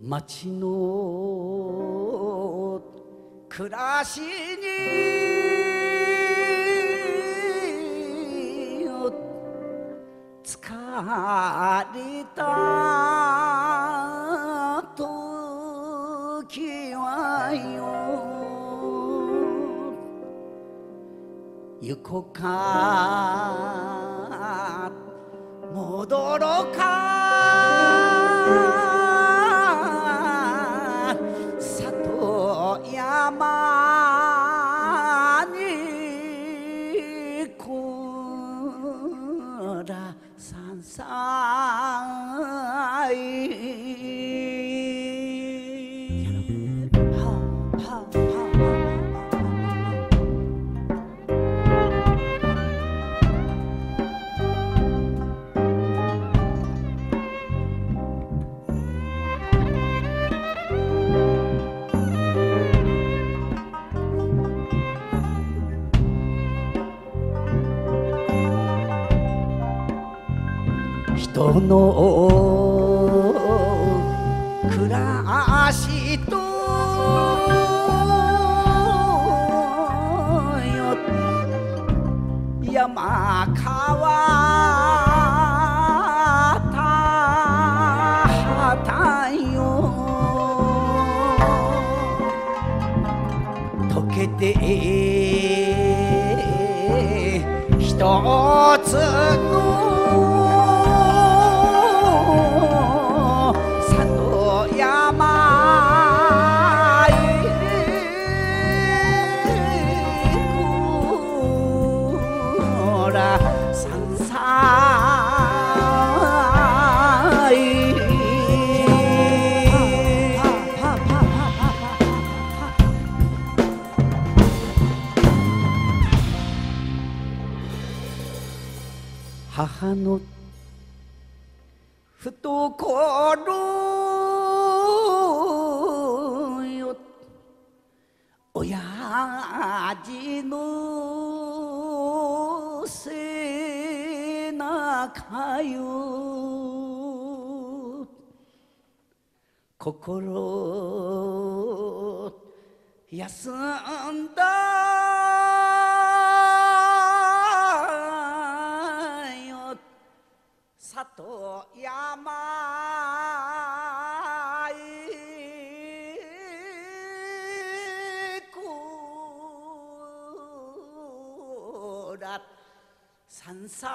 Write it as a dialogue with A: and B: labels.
A: 町の暮らしに疲れた時はよ。行こうか戻ろうかこら山人の暮らしと山川田畑よ。溶けて一つの母の懐よ。親父の背中よ。心休んだ里山へこら山菜